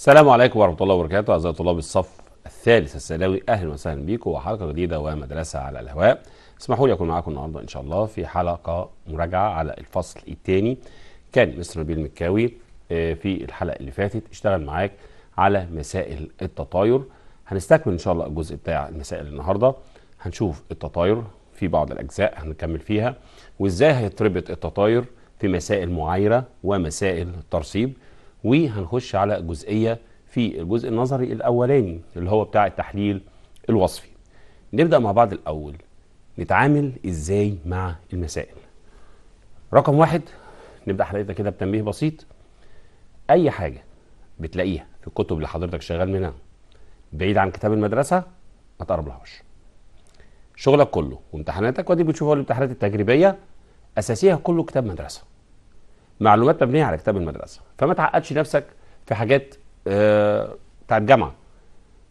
السلام عليكم ورحمة الله وبركاته أعزائي طلاب الصف الثالث الثانوي. أهلا وسهلا بيكم وحلقة جديدة ومدرسة على الهواء. اسمحوا لي أكون معاكم النهاردة إن شاء الله في حلقة مراجعة على الفصل الثاني. كان مستر نبيل مكاوي آه، في الحلقة اللي فاتت اشتغل معاك على مسائل التطاير. هنستكمل إن شاء الله الجزء بتاع المسائل النهاردة. هنشوف التطاير في بعض الأجزاء هنكمل فيها. وإزاي هيتربط التطاير في مسائل معايرة ومسائل ترسيب وهنخش على جزئية في الجزء النظري الأولاني اللي هو بتاع التحليل الوصفي. نبدأ مع بعض الأول. نتعامل إزاي مع المسائل؟ رقم واحد نبدأ حلقتنا كده بتنبيه بسيط. أي حاجة بتلاقيها في الكتب اللي حضرتك شغال منها بعيد عن كتاب المدرسة ما تقربلهاش. شغلك كله وامتحاناتك ودي بتشوفها الامتحانات التجريبية أساسيها كله كتاب مدرسة. معلومات مبنية على كتاب المدرسة. فما تعقدش نفسك في حاجات آه، بتاعت جامعه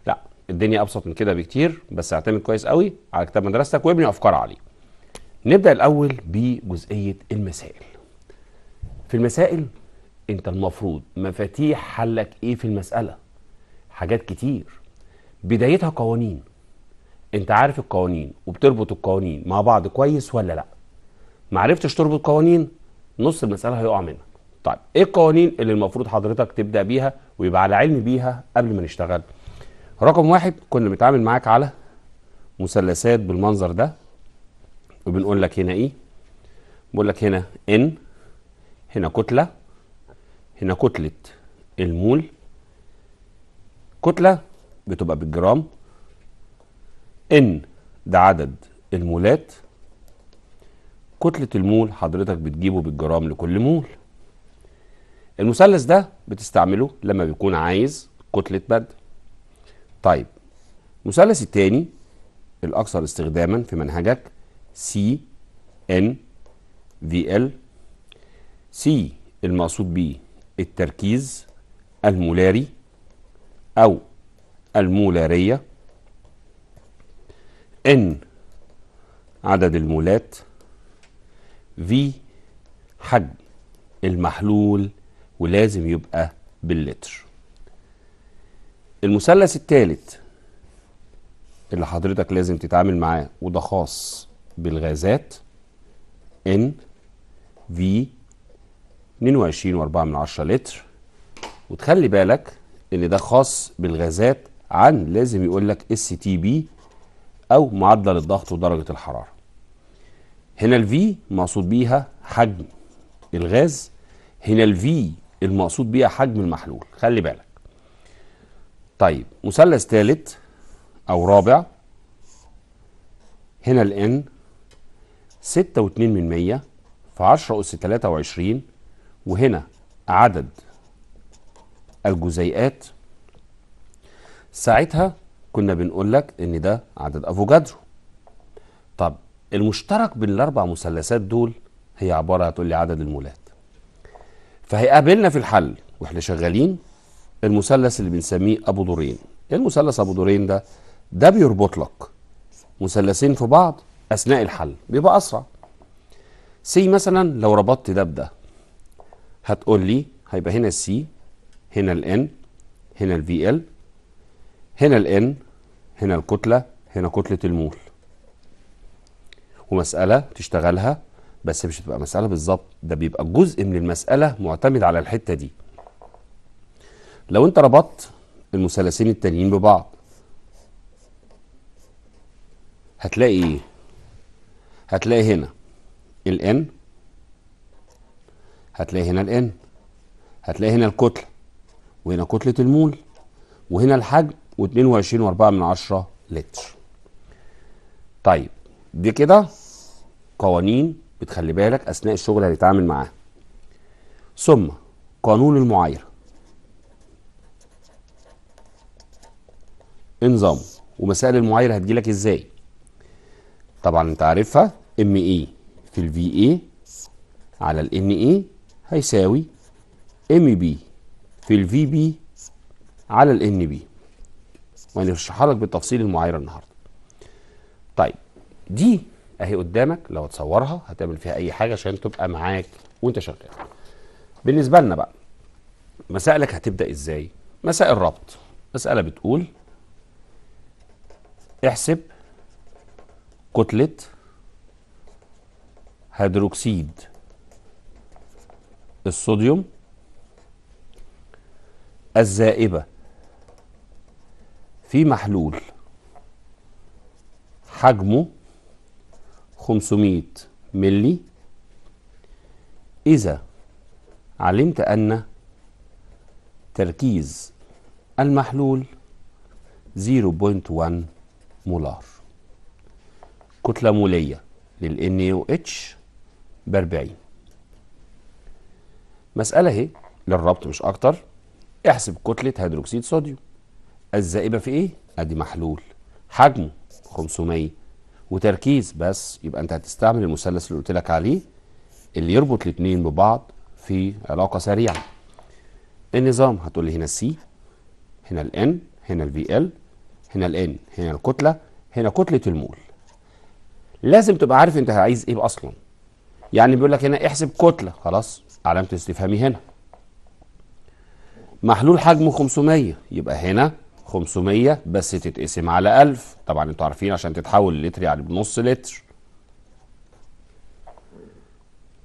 لا الدنيا أبسط من كده بكتير بس اعتمد كويس قوي على كتاب مدرستك وابني أفكار عليه. نبدأ الأول بجزئية المسائل. في المسائل أنت المفروض مفاتيح حلك إيه في المسألة؟ حاجات كتير. بدايتها قوانين. أنت عارف القوانين وبتربط القوانين مع بعض كويس ولا لا؟ معرفتش تربط قوانين؟ نص المسألة هيقع منك. طيب إيه القوانين اللي المفروض حضرتك تبدأ بيها ويبقى على علم بيها قبل ما نشتغل؟ رقم واحد كنا بنتعامل معاك على مثلثات بالمنظر ده وبنقول لك هنا إيه؟ بقول لك هنا ان هنا كتلة هنا كتلة المول. كتلة بتبقى بالجرام. ان ده عدد المولات. كتلة المول حضرتك بتجيبه بالجرام لكل مول. المثلث ده بتستعمله لما بيكون عايز كتلة بدء. طيب المثلث التاني الأكثر استخداما في منهجك C N V ال C المقصود بيه التركيز المولاري أو المولارية. ان عدد المولات. في حجم المحلول ولازم يبقى باللتر. المثلث الثالث اللي حضرتك لازم تتعامل معاه وده خاص بالغازات N V 22 و4 من عشرة لتر. وتخلي بالك إن ده خاص بالغازات عن لازم يقول لك STP أو معدل الضغط ودرجة الحرارة. هنا ال V مقصود بيها حجم الغاز هنا ال V المقصود بيها حجم المحلول. خلي بالك. طيب مثلث ثالث أو رابع هنا الان ستة واتنين من مية في عشرة أس تلاتة وعشرين وهنا عدد الجزيئات. ساعتها كنا بنقول لك إن ده عدد أفوجادرو. طب المشترك بين الأربع مثلثات دول هي عبارة هتقول لي عدد المولات. فهيقابلنا في الحل وإحنا شغالين المثلث اللي بنسميه أبو دورين. إيه المثلث أبو دورين ده؟ ده بيربط لك مثلثين في بعض أثناء الحل بيبقى أسرع. زي مثلا لو ربطت ده بده هتقول لي هيبقى هنا السي هنا الان هنا الفي ال هنا الان هنا الكتلة هنا كتلة المول. ومسألة تشتغلها بس مش هتبقى مسألة بالظبط. ده بيبقى جزء من المسألة معتمد على الحتة دي. لو انت ربطت المثلثين التانيين ببعض هتلاقي إيه؟ هتلاقي هنا الان هتلاقي هنا الان هتلاقي هنا الكتلة وهنا كتلة المول وهنا الحجم و22 و4 من عشرة لتر. طيب دي كده؟ قوانين بتخلي بالك أثناء الشغل هتتعامل معاها. ثم قانون المعايرة. نظام ومسائل المعايرة هتجيلك إزاي؟ طبعا أنت عارفها. M A في ال V A على ال N A هيساوي M B في ال V B على ال N B وهنشرحها لك بالتفصيل المعايرة النهارده. طيب دي اهي قدامك لو تصورها هتعمل فيها اي حاجة عشان تبقى معاك وانت شغال. بالنسبة لنا بقى مسائلك هتبدأ إزاي؟ مسائل ربط. مسألة بتقول احسب كتلة هيدروكسيد الصوديوم الذائبة في محلول حجمه 500 ملي إذا علمت أن تركيز المحلول 0.1 مولار. كتلة مولية لل NaOH ب 40 مسألة اهي للربط مش أكتر. احسب كتلة هيدروكسيد صوديوم. الذائبة في إيه؟ أدي محلول. حجمه 500 وتركيز بس يبقى أنت هتستعمل المثلث اللي قلت لك عليه اللي يربط الاتنين ببعض في علاقة سريعة. النظام هتقول لي هنا السي هنا الان هنا الفي ال هنا الان هنا الكتلة هنا كتلة المول. لازم تبقى عارف انت عايز إيه أصلا. يعني بيقول لك هنا احسب كتلة. خلاص علامة استفهامي هنا. محلول حجمه 500 يبقى هنا 500 بس تتقسم على 1000 طبعا أنتوا عارفين عشان تتحول لتر يعني بنص لتر.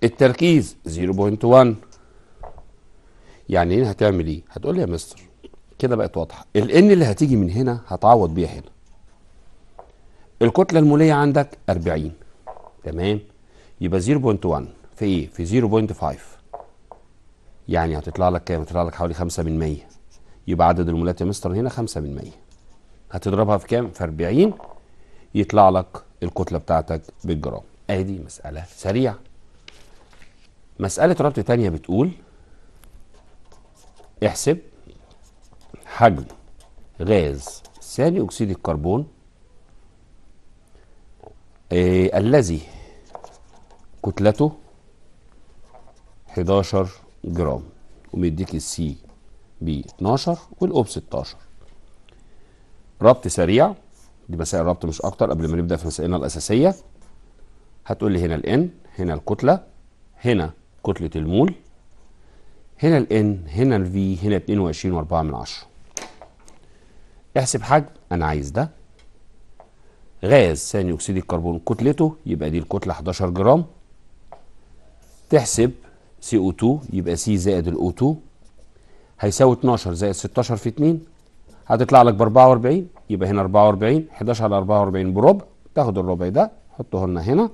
التركيز 0.1 يعني هنا هتعمل إيه؟ هتقول لي يا مستر كده بقت واضحة. الان اللي هتيجي من هنا هتعوض بيها هنا. الكتلة المولية عندك 40 تمام؟ يبقى 0.1 في إيه؟ في 0.5 يعني هتطلع لك كام؟ هتطلع لك حوالي 5 من 100 يبقى عدد المولات يا مستر هنا 5 من 100 هتضربها في كام؟ في 40 يطلع لك الكتلة بتاعتك بالجرام. ادي مسألة سريعة. مسألة ربط تانية بتقول احسب حجم غاز ثاني أكسيد الكربون آه الذي كتلته 11 جرام. ومديك السي ب 12 والاو ب 16 ربط سريع دي مسائل ربط مش أكتر. قبل ما نبدأ في مسائلنا الأساسية هتقول لي هنا ال N هنا الكتلة هنا كتلة المول هنا ال N هنا ال V هنا 22 و4 من 10 احسب حجم أنا عايز ده. غاز ثاني أكسيد الكربون كتلته يبقى دي الكتلة 11 جرام. تحسب سي أو 2 يبقى سي زائد الاو 2 هيساوي 12 زائد 16 في 2 هتطلع لك ب 44 يبقى هنا 44 11 على 44 بربع تاخد الربع ده حطه لنا هنا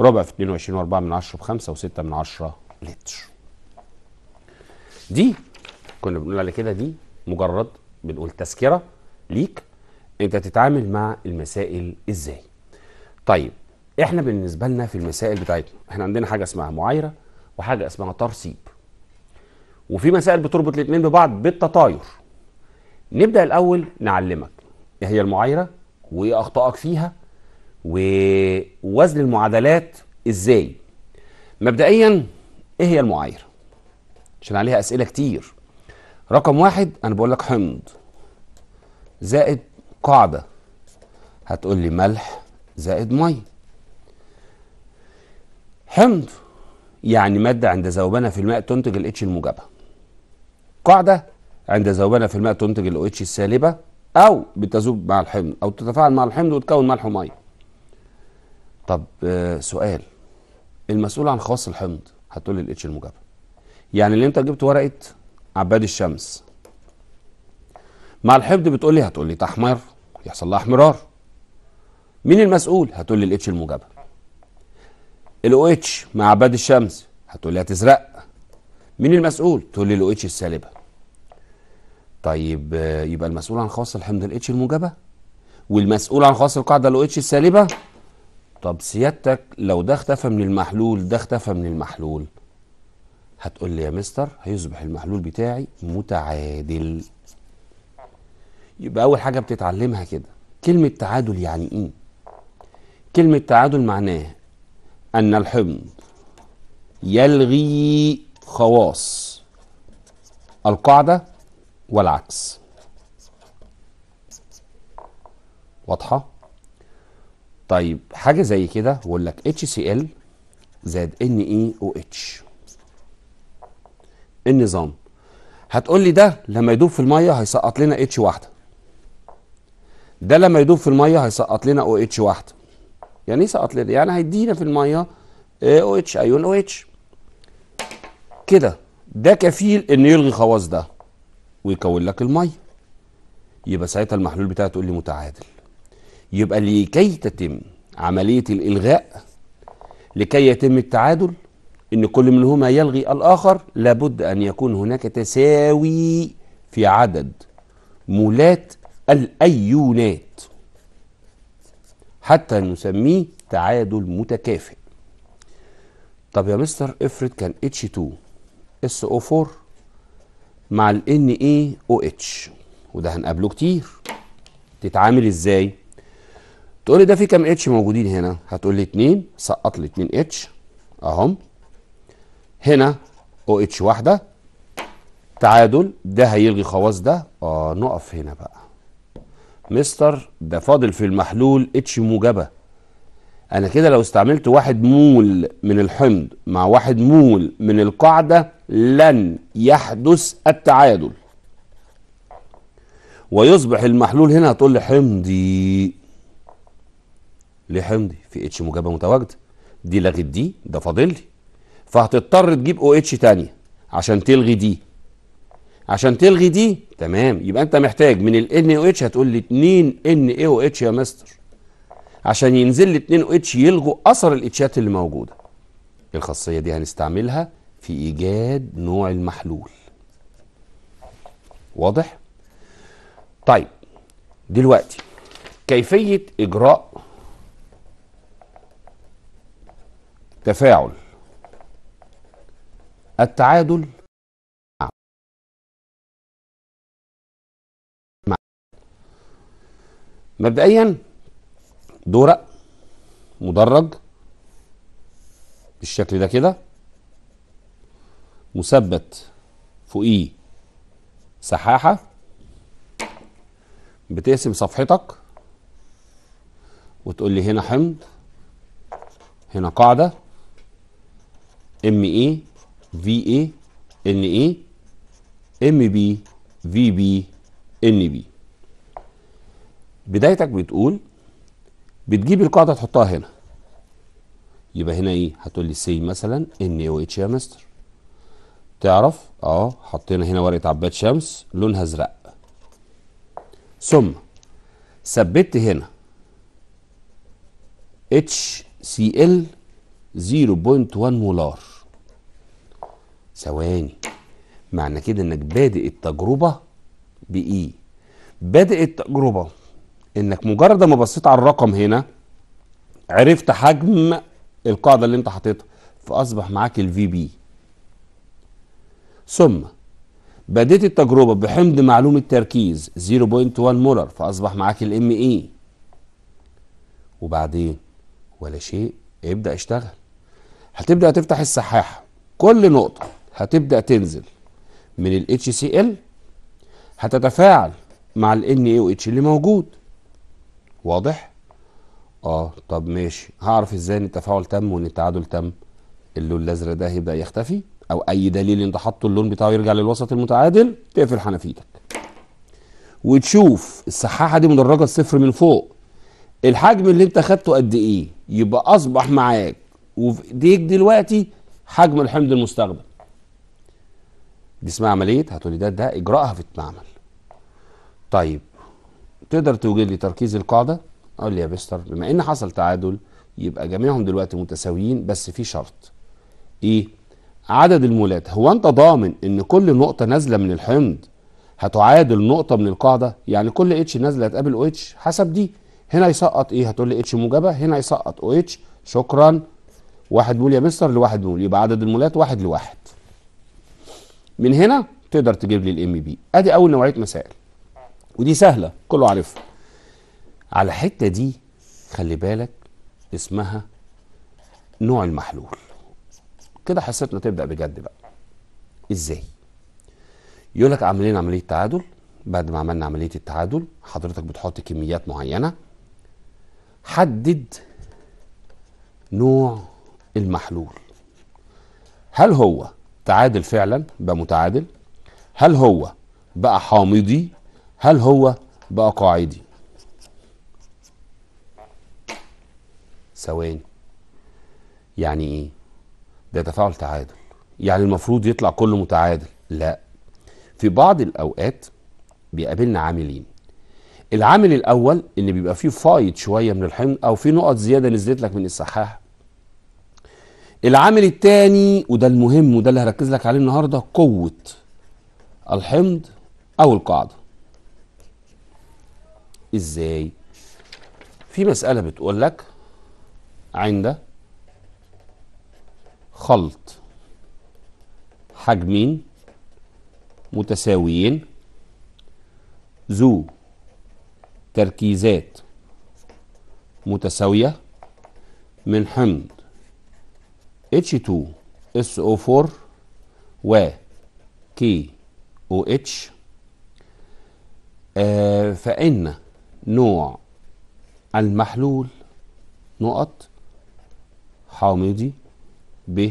ربع في 22 و4 من 10 ب 5 و6 من 10 لتر. دي كنا بنقول على كده دي مجرد بنقول تذكرة ليك انت تتعامل مع المسائل إزاي. طيب إحنا بالنسبة لنا في المسائل بتاعتنا إحنا عندنا حاجة اسمها معايرة وحاجة اسمها ترسيب وفي مسائل بتربط الاثنين ببعض بالتطاير. نبدأ الأول نعلمك إيه هي المعايرة وإيه أخطائك فيها ووزن المعادلات إزاي. مبدئيا إيه هي المعايرة؟ عشان عليها أسئلة كتير. رقم واحد أنا بقول لك حمض. زائد قاعدة. هتقول لي ملح زائد ميه حمض يعني مادة عند ذوبانها في الماء تنتج الاتش الموجبة. قاعدة عند ذوبانها في الماء تنتج ال OH السالبة أو بتذوب مع الحمض أو تتفاعل مع الحمض وتكون ملح وميه طب آه سؤال. المسؤول عن خواص الحمض هتقول لي ال H الموجبه يعني اللي انت جبت ورقة عباد الشمس. مع الحمض بتقول لي هتقول لي تحمر يحصل لها احمرار. مين المسؤول؟ هتقول لي الاتش الموجبه الاو اتش مع عباد الشمس هتقول لي هتزرق. مين المسؤول؟ تقول لي ال OH السالبة. طيب يبقى المسؤول عن خواص الحمض ال H الموجبة؟ والمسؤول عن خواص القاعدة ال OH السالبة؟ طب سيادتك لو ده اختفى من المحلول ده اختفى من المحلول. هتقول لي يا مستر هيصبح المحلول بتاعي متعادل. يبقى أول حاجة بتتعلمها كده كلمة تعادل يعني إيه؟ كلمة تعادل معناه أن الحمض يلغي خواص القاعدة والعكس. واضحة؟ طيب حاجة زي كده بقول لك HCl زائد NaOH النظام. هتقول لي ده لما يدوب في المية هيسقط لنا اتش واحدة. ده لما يدوب في المية هيسقط لنا H واحدة. يعني إيه سقط لنا؟ يعني هيدينا في H أيون OH كده. ده كفيل إنه يلغي خواص ده ويكون لك الميه يبقى ساعتها المحلول بتاعه تقول لي متعادل. يبقى لكي تتم عملية الإلغاء لكي يتم التعادل إن كل منهما يلغي الآخر لابد أن يكون هناك تساوي في عدد مولات الأيونات. حتى نسميه تعادل متكافئ. طب يا مستر افرض كان H2 SO4 مع ال NaOH وده هنقابله كتير. تتعامل إزاي؟ تقول لي ده في كام H موجودين هنا؟ هتقول لي 2 سقط لي 2 H اهم هنا OH واحدة. تعادل ده هيلغي خواص ده. آه نقف هنا بقى. مستر ده فاضل في المحلول H موجبة. أنا كده لو استعملت واحد مول من الحمض مع واحد مول من القاعدة لن يحدث التعادل. ويصبح المحلول هنا هتقول لي حمضي ليه حمضي في H موجبه متواجده دي لغت دي ده فاضل لي. فهتضطر تجيب OH تانية عشان تلغي دي. عشان تلغي دي تمام. يبقى انت محتاج من ال ان أو اتش هتقول لي 2 ان اي أو اتش يا مستر. عشان ينزل لي 2 OH يلغوا أثر الاتشات اللي موجودة. الخاصية دي هنستعملها في إيجاد نوع المحلول. واضح؟ طيب دلوقتي كيفية إجراء تفاعل التعادل مع مبدئيا دورق مدرج بالشكل ده كده مثبت فوقيه سحاحة بتقسم صفحتك وتقول لي هنا حمض هنا قاعدة ام اي في اي ان اي ام بي في بي ان بي بدايتك بتقول بتجيب القاعدة تحطها هنا. يبقى هنا إيه؟ هتقول لي سي مثلا ان أو اتش يا مستر. تعرف؟ آه حطينا هنا ورقة عباد شمس لونها أزرق. ثم ثبت هنا اتش سي ال 0.1 مولار. ثواني معنى كده إنك بادئ التجربة بإيه؟ بادئ التجربة إنك مجرد ما بصيت على الرقم هنا عرفت حجم القاعدة اللي أنت حاططها فأصبح معاك ال Vb ثم بديت التجربة بحمض معلوم التركيز 0.1 مولر فأصبح معاك ال Ma وبعدين؟ ولا شيء. ابدأ اشتغل. هتبدأ تفتح السحاحه كل نقطة هتبدأ تنزل من ال HCl هتتفاعل مع ال NaOH اللي موجود. واضح؟ آه طب ماشي. هعرف إزاي إن التفاعل تم وإن التعادل تم؟ اللون الأزرق ده هيبدأ يختفي. أو أي دليل انت حاطه اللون بتاعه يرجع للوسط المتعادل تقفل حنفيتك. وتشوف السحاحة دي مدرجة الصفر من فوق. الحجم اللي انت خدته قد إيه؟ يبقى أصبح معاك. وفي ايديك دلوقتي حجم الحمض المستخدم دي اسمها عملية هتقولي ده ده إجراءها في المعمل طيب تقدر توجد لي تركيز القاعدة؟ أقول لي يا مستر بما إن حصل تعادل يبقى جميعهم دلوقتي متساويين بس في شرط. إيه؟ عدد المولات هو أنت ضامن إن كل نقطة نازلة من الحمض هتعادل نقطة من القاعدة؟ يعني كل اتش نازلة هتقابل أو اتش حسب دي. هنا يسقط إيه؟ هتقول لي اتش موجبة هنا يسقط أو اتش شكرا. واحد مول يا مستر لواحد مول يبقى عدد المولات واحد لواحد. من هنا تقدر تجيب لي الام بي أدي أول نوعية مسائل. ودي سهلة كله عارفها. على الحتة دي خلي بالك اسمها نوع المحلول. كده حصتنا تبدأ بجد بقى. إزاي؟ يقول لك عاملين عملية تعادل. بعد ما عملنا عملية التعادل حضرتك بتحط كميات معينة. حدد نوع المحلول. هل هو تعادل فعلا بقى متعادل؟ هل هو بقى حامضي؟ هل هو بقى قاعدي؟ ثواني. يعني إيه؟ ده تفاعل تعادل. يعني المفروض يطلع كله متعادل. لا. في بعض الأوقات بيقابلنا عاملين. العامل الأول إن بيبقى فيه فايض شوية من الحمض أو في نقط زيادة نزلت لك من السحاح العامل الثاني وده المهم وده اللي هركز لك عليه النهارده قوة الحمض أو القاعدة. إزاي؟ في مسألة بتقول لك عند خلط. حجمين متساويين. ذو تركيزات متساوية. من حمض H2SO4 و KOH آه فإن نوع المحلول نقط حامضي ب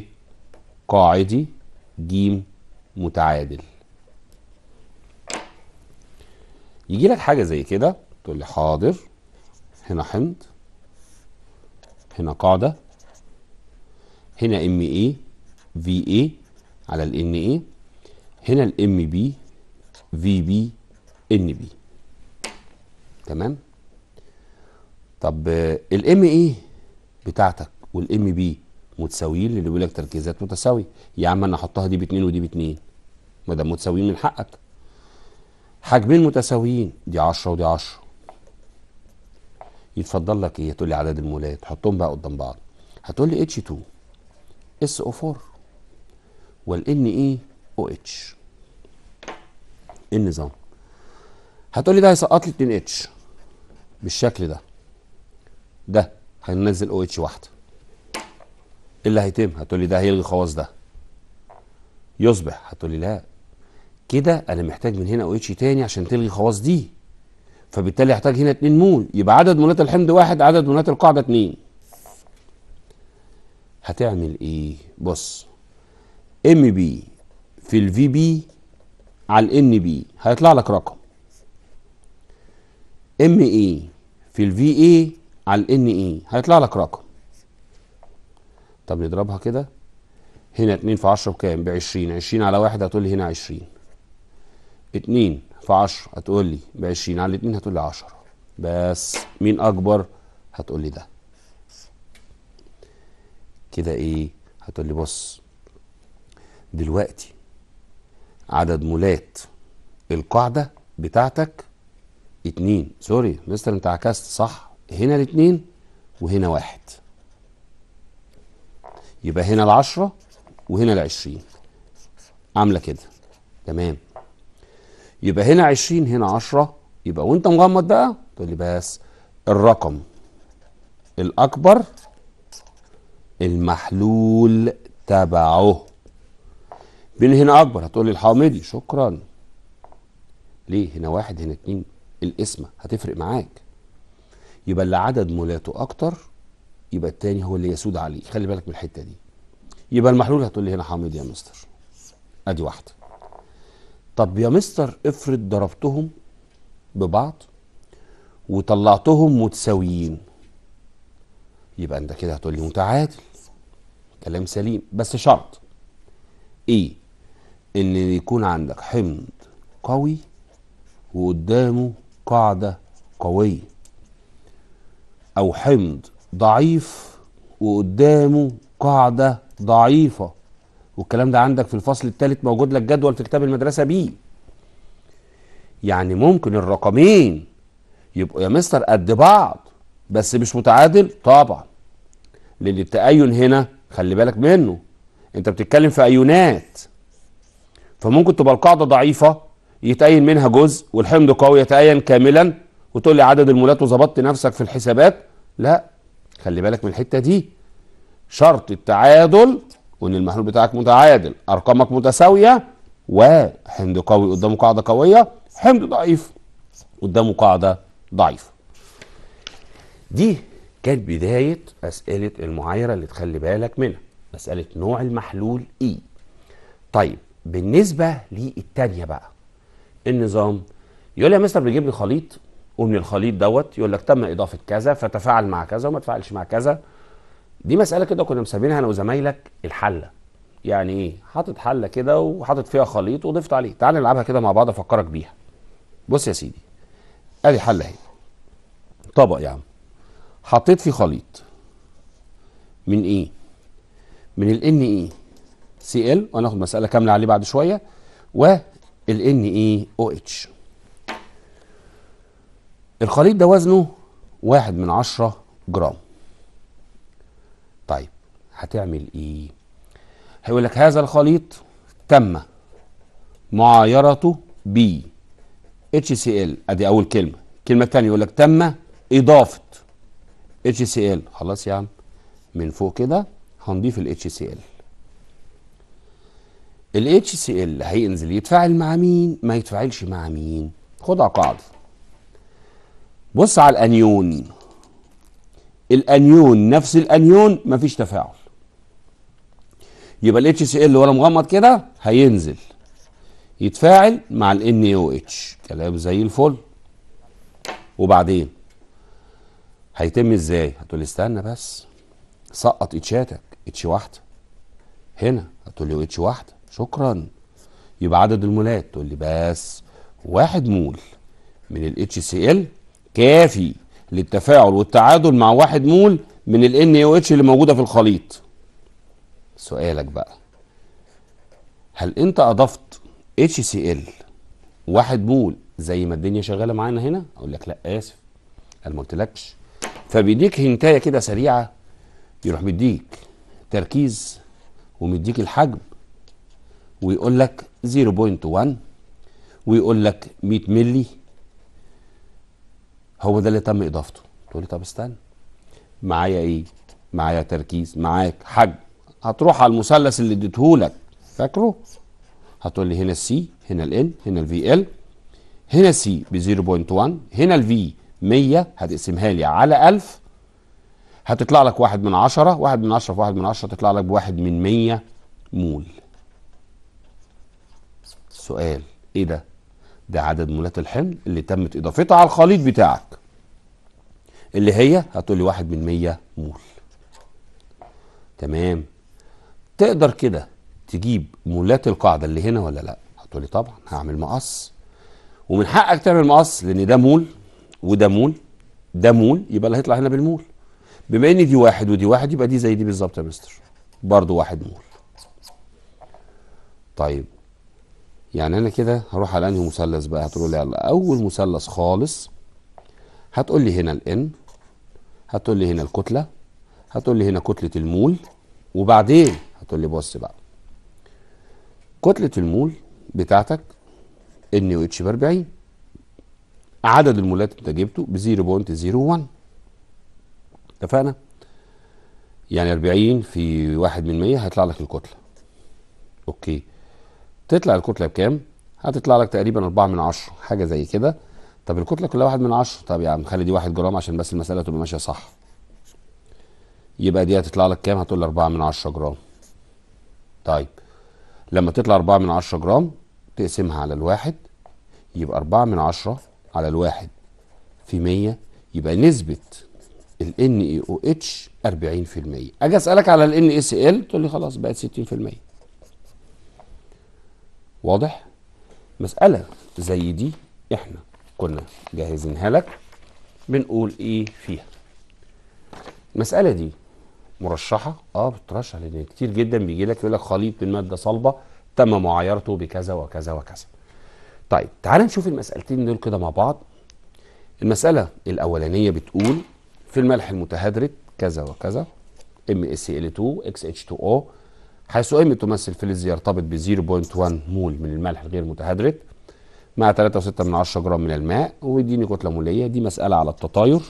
قاعدي ج متعادل. يجي لك حاجة زي كده تقول لي حاضر هنا حمض هنا قاعدة هنا Ma Va على ال Na هنا ال Mb Vb Nb تمام؟ طب ال Ma بتاعتك وال Mb متساويين اللي بيقول لك تركيزات متساوية. يا عم أنا أحطها دي باتنين ودي باتنين. ما دام متساويين من حقك. حجمين متساويين. دي 10 ودي 10 يتفضل لك إيه؟ تقول لي عدد المولات. حطهم بقى قدام بعض. هتقول لي اتش 2 اس أو 4 والان اي أو اتش إيه النظام هتقول لي ده هيسقط لي 2 H بالشكل ده. ده هننزل OH واحدة. اللي هيتم؟ هتقول لي ده هيلغي خواص ده. يصبح. هتقول لي لا. كده أنا محتاج من هنا OH تاني عشان تلغي خواص دي. فبالتالي هحتاج هنا 2 مول. يبقى عدد مولات الحمض واحد عدد مولات القاعدة 2 هتعمل إيه؟ بص. Mb في ال Vb على ال Nb هيطلع لك رقم. Ma في ال Va على ال Na هيطلع لك رقم. طب نضربها كده. هنا 2 في 10 بكام؟ ب 20 20 على واحد لي هنا 20 2 في 10 هتقول لي ب 20 على 2 هتقول لي 10 بس مين أكبر؟ هتقول لي ده. كده إيه؟ هتقول لي بص دلوقتي عدد مولات القاعدة بتاعتك اتنين. سوري مستر انت عكست صح؟ هنا الاتنين وهنا واحد. يبقى هنا العشرة وهنا العشرين. عاملة كده. تمام. يبقى هنا عشرين هنا عشرة. يبقى وأنت مغمض بقى؟ تقول لي بس الرقم الأكبر المحلول تبعه. مين هنا أكبر؟ هتقول لي الحامضي. شكرا. ليه؟ هنا واحد هنا اتنين. القسمة هتفرق معاك. يبقى اللي عدد مولاته أكتر يبقى التاني هو اللي يسود عليه. خلي بالك من الحتة دي. يبقى المحلول هتقول لي هنا حامض يا مستر. أدي واحدة. طب يا مستر افرض ضربتهم ببعض وطلعتهم متساويين. يبقى انت كده هتقول لي متعادل. كلام سليم. بس شرط. إيه إن يكون عندك حمض قوي وقدامه قاعدة قوية أو حمض ضعيف وقدامه قاعدة ضعيفة. والكلام ده عندك في الفصل الثالث موجود لك جدول في كتاب المدرسة بيه. يعني ممكن الرقمين يبقوا يا مستر قد بعض بس مش متعادل طبعا. لأن التأين هنا خلي بالك منه. أنت بتتكلم في أيونات. فممكن تبقى القاعدة ضعيفة يتأين منها جزء والحمض قوي يتأين كاملا وتقول لي عدد المولات وظبطت نفسك في الحسابات. لا خلي بالك من الحتة دي. شرط التعادل وإن المحلول بتاعك متعادل أرقامك متساوية وحمض قوي قدامه قاعدة قوية حمض ضعيف قدامه قاعدة ضعيفة. دي كانت بداية أسئلة المعايرة اللي تخلي بالك منها مساله نوع المحلول إيه. طيب بالنسبة للتانية بقى النظام. يقول لي يا مستر بيجيب لي خليط ومن الخليط دوت يقول لك تم إضافة كذا فتفاعل مع كذا وما تفاعلش مع كذا. دي مسألة كده كنا مسمينها أنا وزمايلك الحلة. يعني إيه؟ حاطط حلة كده وحاطط فيها خليط وضفت عليه. تعال نلعبها كده مع بعض أفكرك بيها. بص يا سيدي. أدي حلة أهي. طبق يا عم. حطيت فيه خليط. من إيه؟ من ال NaCl. وهناخد مسألة كاملة عليه بعد شوية. وال إن اي أو إتش. الخليط ده وزنه واحد من عشرة جرام. طيب هتعمل إيه؟ هيقول لك هذا الخليط تم معايرته ب ال أدي أول كلمة. الكلمة الثانية يقول لك تم إضافة ال خلاص يا عم. من فوق كده هنضيف ال سي ال ال هينزل يتفاعل مع مين؟ ما يتفاعلش مع مين؟ خدها قاعدة بص على الأنيون. الأنيون نفس الأنيون مفيش تفاعل. يبقى الاتش سي ال ولا مغمض كده هينزل. يتفاعل مع ال ان أو اتش كلام زي الفل. وبعدين؟ هيتم إزاي؟ هتقول استنى بس. سقط H اتك. H واحدة. هنا. هتقول لي H واحدة. شكرا. يبقى عدد المولات. تقول لي بس. واحد مول من الاتش سي ال كافي للتفاعل والتعادل مع واحد مول من ال H اللي موجودة في الخليط. سؤالك بقى هل انت اضفت ال واحد مول زي ما الدنيا شغالة معانا هنا؟ أقول لك لا آسف. أنا ما قلتلكش. فبيديك hint اية كده سريعة يروح مديك تركيز ومديك الحجم ويقول لك 0.1 ويقول لك 100 ملي هو ده اللي تم إضافته. تقول لي طب استنى معايا إيه معايا تركيز معاك حجم هتروح على المثلث اللي اديتهولك فاكره؟ هتقول لي هنا السي هنا الان هنا الفي ال هنا السي ب 0.1 هنا ال V 100 هتقسمها لي على 1000 هتطلع لك واحد من عشرة واحد من عشرة في واحد من عشرة تطلع لك بواحد من مية مول. سؤال إيه ده؟ ده عدد مولات الحمل اللي تمت اضافتها على الخليط بتاعك اللي هي هتقول لي واحد من مية مول. تمام؟ تقدر كده تجيب مولات القاعدة اللي هنا ولا لأ؟ هتقول لي طبعا هعمل مقص. ومن حقك تعمل مقص لأن ده مول وده مول ده مول يبقى اللي هيطلع هنا بالمول. بما إن دي واحد ودي واحد يبقى دي زي دي بالظبط يا مستر. برضو واحد مول. طيب يعني أنا كده هروح على أنهي مثلث بقى؟ هتقول لي على أول مثلث خالص هتقول لي هنا الان هتقول لي هنا الكتلة هتقول لي هنا كتلة المول وبعدين هتقول لي بص بقى كتلة المول بتاعتك ان أو اتش ب 40 عدد المولات انت جبته ب 0.01 اتفقنا؟ يعني 40 في واحد من 100 هيطلع لك الكتلة. OK. تطلع الكتلة بكام؟ هتطلع لك تقريبا 4 من 10 حاجة زي كده. طب الكتلة كلها واحد من 10 طب يا عم خلي دي 1 جرام عشان بس المسألة تبقى ماشية صح. يبقى دي هتطلع لك كام؟ هتقول لي 4 من 10 جرام. طيب لما تطلع 4 من 10 جرام تقسمها على الواحد يبقى 4 من 10 على الواحد في 100 يبقى نسبة ال NaOH 40% أجي أسألك على ال NaCl تقول لي خلاص بقت 60% واضح؟ مسألة زي دي إحنا كنا جاهزينها لك بنقول إيه فيها؟ المسألة دي مرشحة؟ آه بترشح لأن كتير جدا بيجي لك يقول لك خليط من مادة صلبة تم معايرته بكذا وكذا وكذا. طيب تعال نشوف المسألتين دول كده مع بعض. المسألة الأولانية بتقول في الملح المتهدرج كذا وكذا MaCl2 XH2O حيث M تمثل فلز يرتبط ب 0.1 مول من الملح الغير متهدرج مع 3.6 من 10 جرام من الماء؟ ويديني كتلة مولية دي مسألة على التطاير.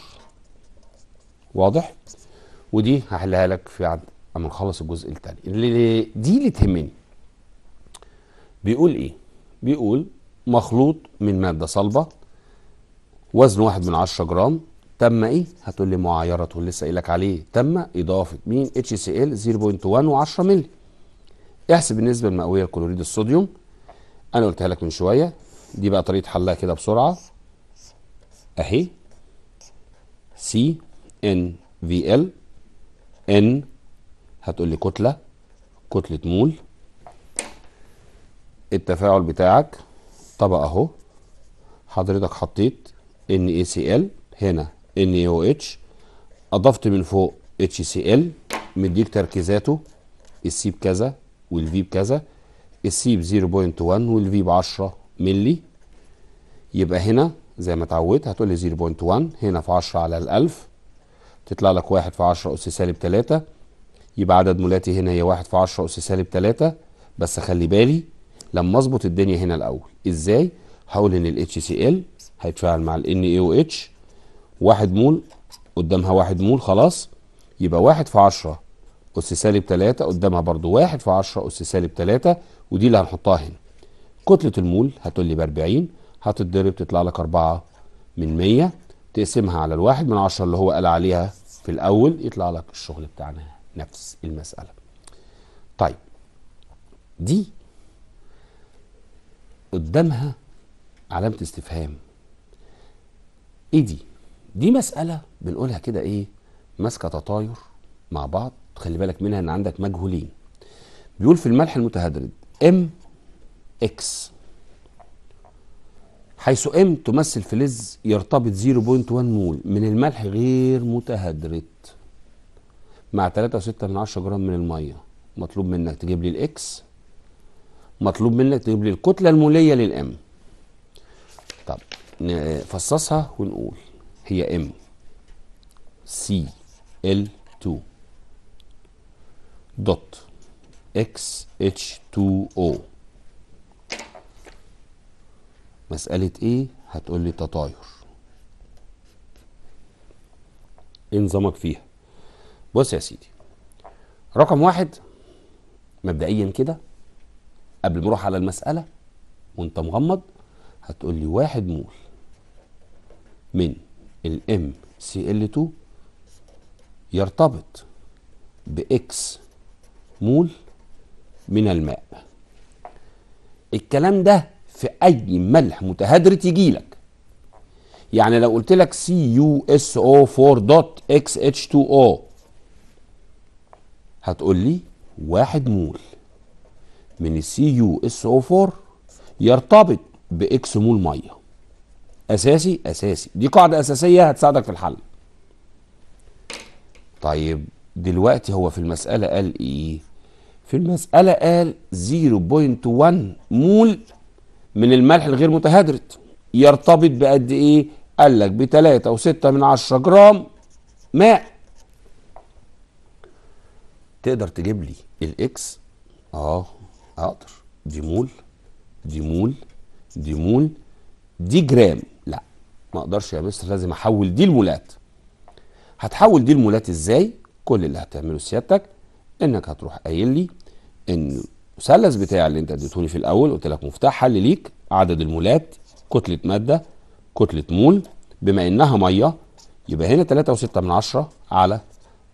واضح؟ ودي هحلها لك بعد أما نخلص الجزء الثاني اللي دي اللي تهمني. بيقول إيه؟ بيقول مخلوط من مادة صلبة وزن واحد من عشرة جرام. تم إيه؟ هتقول لي معايرته لسه قايلك عليه. تم إضافة مين؟ اتش سي ال 0.1 و10 مللي. احسب النسبة المئوية لكلوريد الصوديوم. أنا قلتها لك من شوية. دي بقى طريقة حلها كده بسرعة. أهي. C n V L. n. هتقول لي كتلة. كتلة مول. التفاعل بتاعك. طبق أهو. حضرتك حطيت NaCl هنا ان اي أو اتش أضفت من فوق اتش سي ال مديك تركيزاته. السي بكذا والفي بكذا السي ب 0.1 وال V ب 10 ملي يبقى هنا زي ما اتعودت هتقول لي 0.1 هنا في 10 على الألف. تطلع لك 1 في 10 أس سالب 3 يبقى عدد مولاتي هنا هي 1 في 10 أس سالب 3 بس خلي بالي لما اظبط الدنيا هنا الأول. إزاي؟ هقول إن ال HCl هيتفاعل مع ال NaOH 1 مول قدامها 1 مول خلاص. يبقى 1 في 10 أس سالب 3 قدامها برضو 1 في 10 أس سالب 3 ودي اللي هنحطها هنا. كتلة المول هتقول لي ب 40 هتتضرب تطلع لك 4 من 100 تقسمها على الواحد من 10 اللي هو قال عليها في الأول يطلع لك الشغل بتاعنا نفس المسألة. طيب دي قدامها علامة استفهام. إيه دي؟ دي مسألة بنقولها كده إيه؟ ماسكة تطاير مع بعض. خلي بالك منها إن عندك مجهولين. بيقول في الملح المتهدرت MX حيث M تمثل فلز يرتبط 0.1 مول من الملح غير متهدرت. مع 3.6 من 10 جرام من المية. مطلوب منك تجيب لي ال X مطلوب منك تجيب لي الكتلة المولية لل M طب نفصصها ونقول هي ام سي ال 2 دوت إكس اتش 2 أو مسألة إيه؟ هتقول لي تطاير إيه نظامك فيها؟ بص يا سيدي رقم واحد مبدئيا كده قبل ما أروح على المسألة وأنت مغمض هتقول لي واحد مول من ال MCl2 يرتبط ب X مول من الماء. الكلام ده في أي ملح متهدرت يجي لك. يعني لو قلت لك سي يو اس أو 4 دوت إكس اتش 2 أو هتقول لي واحد مول من ال CuSO4 يرتبط ب X مول مية. أساسي أساسي. دي قاعدة أساسية هتساعدك في الحل. طيب دلوقتي هو في المسألة قال إيه في المسألة قال 0.1 مول من الملح الغير متهدرت يرتبط بقد إيه؟ قال لك بتلاتة وستة من عشرة جرام ماء. تقدر تجيب لي ال X آه أقدر. دي مول دي مول دي مول دي جرام. لا ما أقدرش يا مستر لازم أحول دي لمولات. هتحول دي لمولات إزاي؟ كل اللي هتعمله سيادتك إنك هتروح قايل لي إن المثلث بتاعي اللي أنت اديتهولي في الأول قلت لك مفتاح حل ليك. عدد المولات كتلة مادة كتلة مول. بما إنها مية يبقى هنا 3.6 من عشرة على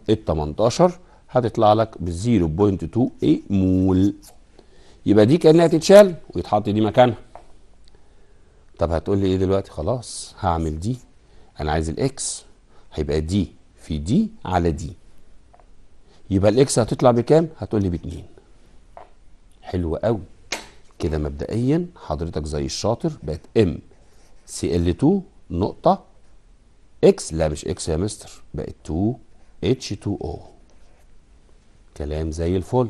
ال 18 هتطلع لك ب 0.2 إيه؟ مول. يبقى دي كأنها تتشال ويتحط دي مكانها. طب هتقول لي إيه دلوقتي؟ خلاص هعمل دي. أنا عايز ال X هيبقى دي في دي على دي. يبقى ال X هتطلع بكام؟ هتقول لي باتنين. حلو قوي. كده مبدئيا حضرتك زي الشاطر بقت MCl 2 نقطة X لا مش X يا مستر. بقت 2 H 2 O كلام زي الفل.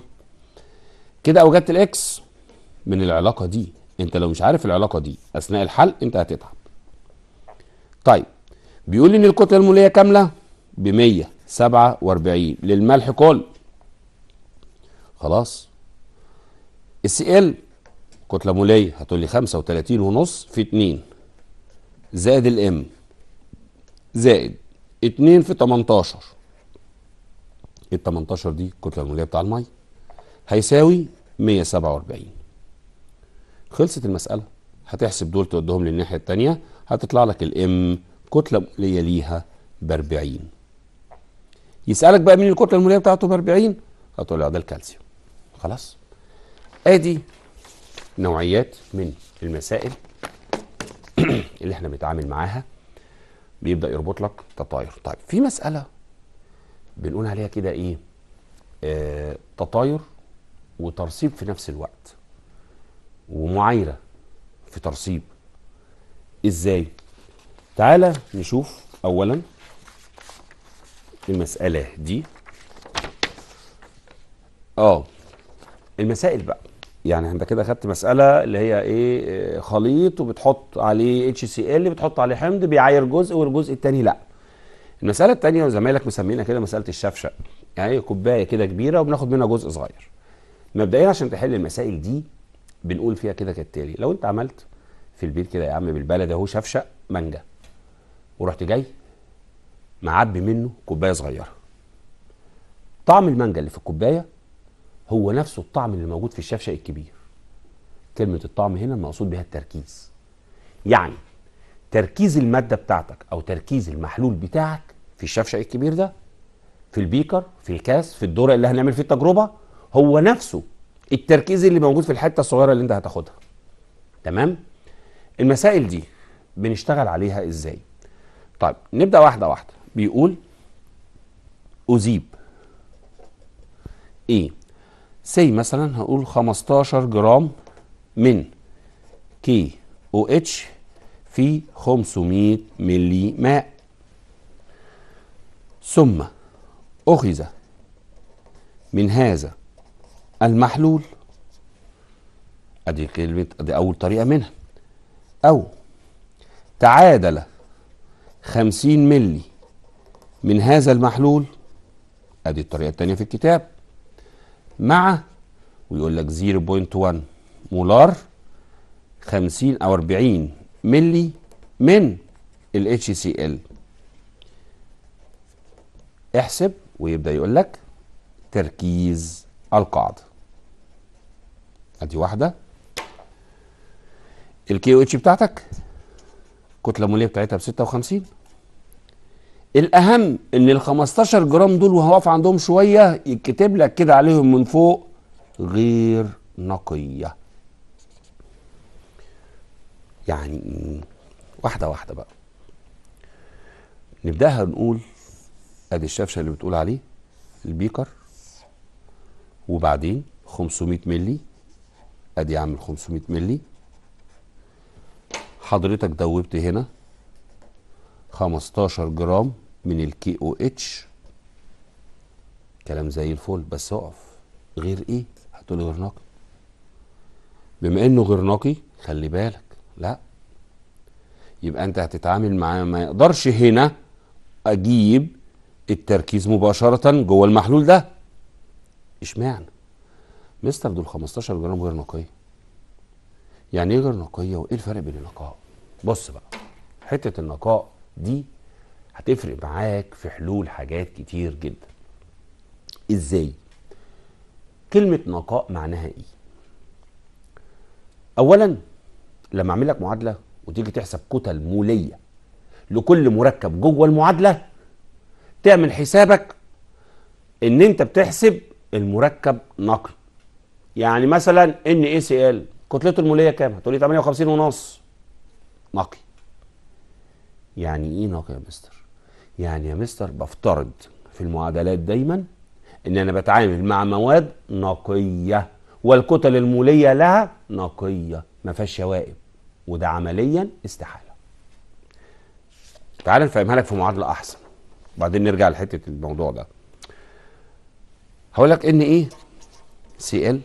كده أوجدت ال X من العلاقة دي. أنت لو مش عارف العلاقة دي أثناء الحل أنت هتتعب. طيب بيقول لي إن الكتلة المولية كاملة ب 147 للملح كله خلاص. السي ال كتلة مولية هتقول لي 35 ونص في 2 زائد الام زائد 2 في 18 ال 18 دي الكتله الموليه بتاع الميه هيساوي 147 خلصت المسألة. هتحسب دول تودهم للناحية الثانية هتطلع لك الام كتلة مولية ليها ب 40 يسألك بقى مين الكتلة الموليه بتاعته ب 40 هتقول له ده الكالسيوم. خلاص. آدي نوعيات من المسائل اللي إحنا بنتعامل معاها. بيبدأ يربط لك تطاير. طيب في مسألة بنقول عليها كده إيه؟ آه تطاير وترسيب في نفس الوقت ومعايرة في ترسيب إزاي؟ تعالى نشوف اولا المسألة دي. آه المسائل بقى. يعني أنت كده خدت مسألة اللي هي إيه آه، خليط وبتحط عليه اتش سي ال بتحط عليه حمض بيعاير جزء والجزء التاني لأ. المسألة التانية وزمايلك مسمينها كده مسألة الشفشق. يعني هي كوباية كده كبيرة وبناخد منها جزء صغير. مبدئيا عشان تحل المسائل دي بنقول فيها كده كالتالي. لو أنت عملت في البيت كده يا عم بالبلد أهو شفشق مانجا. ورحت جاي معبي منه كوباية صغيرة. طعم المانجا اللي في الكوباية هو نفسه الطعم اللي موجود في الشفشق الكبير. كلمة الطعم هنا المقصود بها التركيز. يعني تركيز المادة بتاعتك أو تركيز المحلول بتاعك في الشفشق الكبير ده في البيكر في الكاس في الدورة اللي هنعمل فيه التجربة هو نفسه التركيز اللي موجود في الحتة الصغيرة اللي انت هتاخدها. تمام؟ المسائل دي بنشتغل عليها إزاي؟ طيب نبدأ واحدة واحدة. بيقول أذيب. إيه؟ سي مثلا هقول 15 جرام من KOH في 500 ملي ماء. ثم أخذ من هذا المحلول. أدي كلمة أدي أول طريقة منها. أو تعادل 50 ملي من هذا المحلول. ادي الطريقة التانية في الكتاب. مع ويقول لك 0.1 مولار 50 أو 40 ملي من ال HCl احسب ويبدأ يقول لك تركيز القاعدة. ادي واحدة. ال KOH بتاعتك الكتله الموليه بتاعتها ب 56 الأهم إن ال 15 جرام دول وهقف عندهم شوية يتكتب لك كده عليهم من فوق غير نقية. يعني؟ واحدة واحدة بقى. نبدأها نقول أدي الشفشق اللي بتقول عليه ال beaker. وبعدين 500 ملي أدي يا عم 500 ملي حضرتك دوبت هنا 15 جرام. من ال KOH كلام زي الفل بس اقف. غير إيه؟ هتقول غير نقي. بما انه غير نقي خلي بالك. لا. يبقى انت هتتعامل معاه ما يقدرش هنا أجيب التركيز مباشرة جوه المحلول ده. اشمعنى؟ مستر دول 15 جرام غير نقية يعني إيه غير نقية وايه الفرق بين النقاء؟ بص بقى حتة النقاء دي هتفرق معاك في حلول حاجات كتير جدا. إزاي؟ كلمة نقاء معناها إيه؟ اولا لما أعمل لك معادلة وتيجي تحسب كتل مولية لكل مركب جوه المعادلة تعمل حسابك إن أنت بتحسب المركب نقي يعني مثلا إن اي سي ال كتلته المولية كام؟ هتقول لي 58 ونص. نقي. يعني إيه نقي يا مستر؟ يعني يا مستر بفترض في المعادلات دايما إن أنا بتعامل مع مواد نقية والكتل المولية لها نقية ما فيهاش شوائب وده عمليا استحالة. تعال نفهمها لك في معادلة أحسن. وبعدين نرجع لحتة الموضوع ده. هقول لك إن إيه؟ سي إل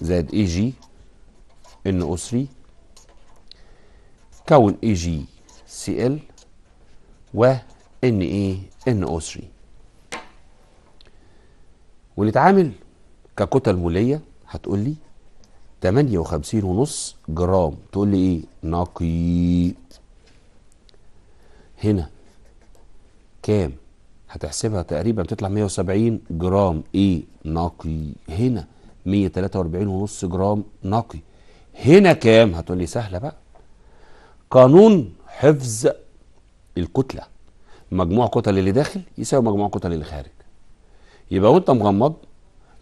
زائد إي جي إن أو 3 كون إي جي سي إل و إن إيه؟ إن أو 3 ونتعامل ككتل موليه هتقول لي 58 ونص جرام. تقول لي إيه؟ نقي هنا كام؟ هتحسبها تقريبا تطلع 170 جرام. إيه؟ نقي هنا 143 ونص جرام نقي هنا كام؟ هتقول لي سهلة بقى. قانون حفظ الكتلة. مجموع كتل اللي داخل يساوي مجموع كتل اللي خارج. يبقى وانت مغمض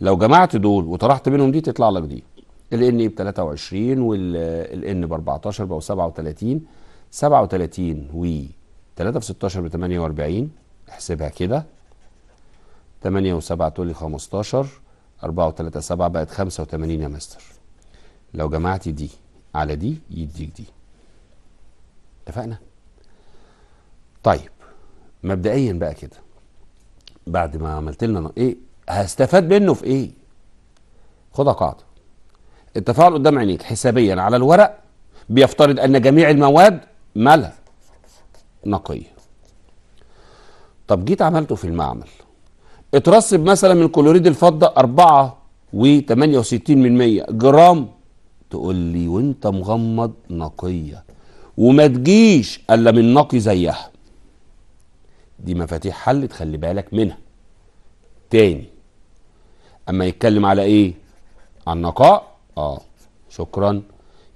لو جمعت دول وطرحت بينهم دي تطلع لك دي. الان ب 23 والان ب 14 بقوا 37 37 و 3 في 16 ب 48 احسبها كده. 8 و7 تقول لي 15 4 و3 7 بقت 85 يا مستر. لو جمعت دي على دي يديك دي. اتفقنا؟ طيب. مبدئيا بقى كده. بعد ما عملت لنا إيه؟ هستفاد منه في إيه؟ خدها قاعدة. التفاعل قدام عينيك حسابيا على الورق بيفترض أن جميع المواد مالها نقية. طب جيت عملته في المعمل. اترسب مثلا من كلوريد الفضة 4 و68 من 100 جرام. تقول لي وأنت مغمض نقية وما تجيش إلا من نقي زيها. دي مفاتيح حل تخلي بالك منها. تاني أما يتكلم على إيه؟ عن نقاء؟ آه شكرا.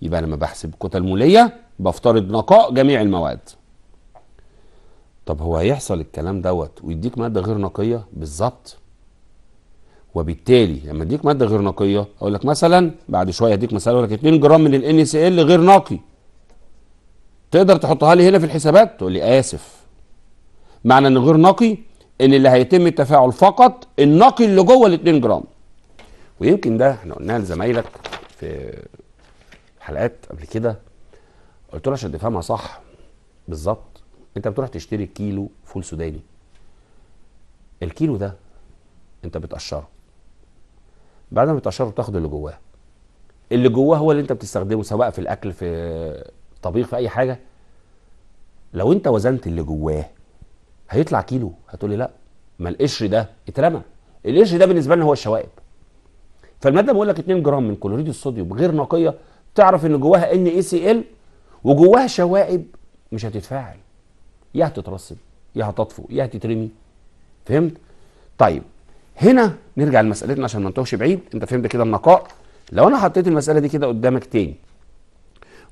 يبقى لما بحسب الكتل المولية بفترض نقاء جميع المواد. طب هو هيحصل الكلام دوت ويديك مادة غير نقية؟ بالظبط. وبالتالي لما اديك مادة غير نقية أقول لك مثلا بعد شوية اديك مثال أقول لك 2 جرام من ال NaCl غير نقي. تقدر تحطها لي هنا في الحسابات؟ تقول لي آسف. معنى إن غير نقي إن اللي هيتم التفاعل فقط النقي اللي جوه ال 2 جرام. ويمكن ده إحنا قلناها لزمايلك في حلقات قبل كده. قلت له عشان تفهمها صح بالظبط أنت بتروح تشتري كيلو فول سوداني. الكيلو ده أنت بتقشره. بعد ما بتقشره بتاخد اللي جواه. اللي جواه هو اللي أنت بتستخدمه سواء في الأكل في طبيخ في أي حاجة. لو أنت وزنت اللي جواه هيطلع كيلو. هتقولي لا. ما القشر ده اترمى. القشر ده بالنسبة لنا هو الشوائب. فالمادة بقول لك 2 جرام من كلوريد الصوديوم غير نقية. تعرف إن جواها NaCl وجواها شوائب مش هتتفاعل. يا هتترسب يا هتطفو يا هتترمي. فهمت؟ طيب هنا نرجع لمسألتنا عشان ما نتوهش بعيد. أنت فهمت كده النقاء؟ لو أنا حطيت المسألة دي كده قدامك تاني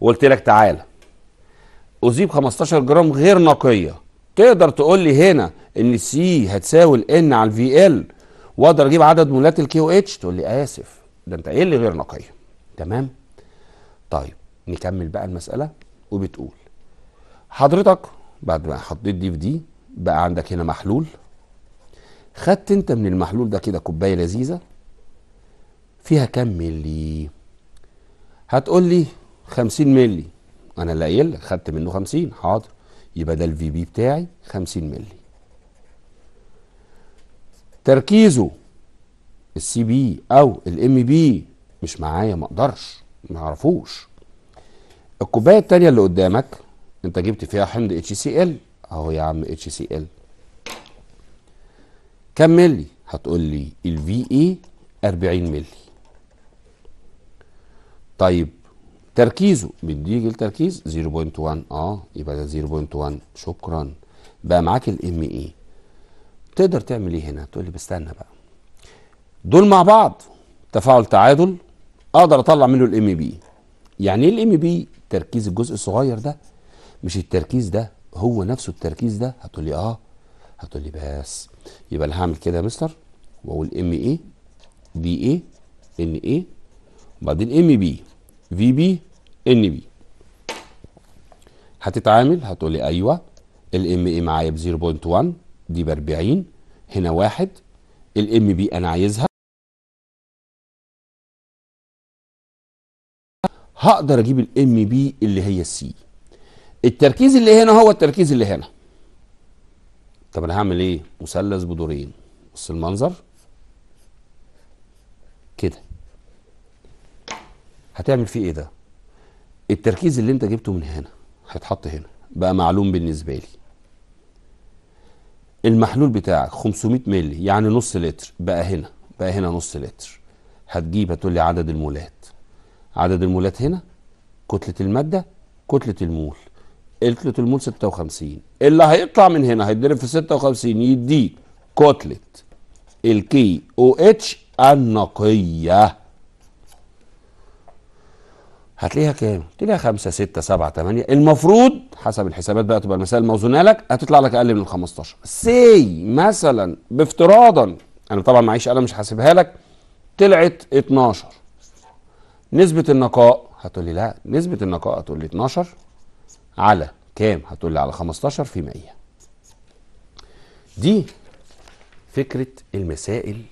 وقلت لك تعالى أذيب 15 جرام غير نقية. تقدر تقول لي هنا إن C هتساوي ال n على ال V L وأقدر أجيب عدد مولات ال KOH تقول لي آسف. ده أنت إيه اللي غير نقية تمام؟ طيب نكمل بقى المسألة وبتقول حضرتك بعد ما حطيت دي في دي بقى عندك هنا محلول. خدت أنت من المحلول ده كده كوباية لذيذة؟ فيها كام ملي هتقول لي 50 ملي أنا اللي قايل خدت منه 50 حاضر. يبقى ده الفي بي بتاعي 50 ملي تركيزه ال Cb أو ال Mb مش معايا ما أقدرش ما أعرفوش. الكوباية التانية اللي قدامك أنت جبت فيها حمض اتش سي ال أهو يا عم اتش سي ال كم ملي هتقول لي ال Va 40 ملي طيب تركيزه. بيديك التركيز 0.1 آه يبقى ده 0.1 شكرا. بقى معاك ال Ma تقدر تعمل إيه هنا؟ تقول لي بستنى بقى. دول مع بعض تفاعل تعادل أقدر أطلع منه ال Mb. يعني إيه ال Mb؟ تركيز الجزء الصغير ده. مش التركيز ده هو نفسه التركيز ده. هتقول لي آه. هتقول لي بس. يبقى أنا هعمل كده يا مستر. وأقول Ma Va na وبعدين Mb. Vb nb هتتعامل هتقول لي أيوه ال Ma معايا ب 0.1 دي ب 40 هنا واحد. ال Mb أنا عايزها. هقدر أجيب ال Mb اللي هي ال C التركيز اللي هنا هو التركيز اللي هنا. طب أنا هعمل إيه؟ مثلث بدورين. بص المنظر. كده. هتعمل فيه إيه ده؟ التركيز اللي أنت جبته من هنا هيتحط هنا بقى معلوم بالنسبة لي. المحلول بتاعك 500 مللي يعني نص لتر بقى هنا بقى هنا نص لتر. هتجيب هتقول لي عدد المولات. عدد المولات هنا كتلة المادة كتلة المول. كتله المول 56 اللي هيطلع من هنا هيتضرب في 56 يديك كتلة ال KOH النقية. هتلاقيها كام؟ تلاقيها 5 6 7 8 المفروض حسب الحسابات بقى تبقى المسائل موزونة لك هتطلع لك أقل من ال 15 سي مثلا بافتراضا أنا طبعا معيش قلم مش هحاسبها لك طلعت 12 نسبة النقاء هتقول لي لا نسبة النقاء هتقول لي 12 على كام؟ هتقول لي على 15 في 100 دي فكرة المسائل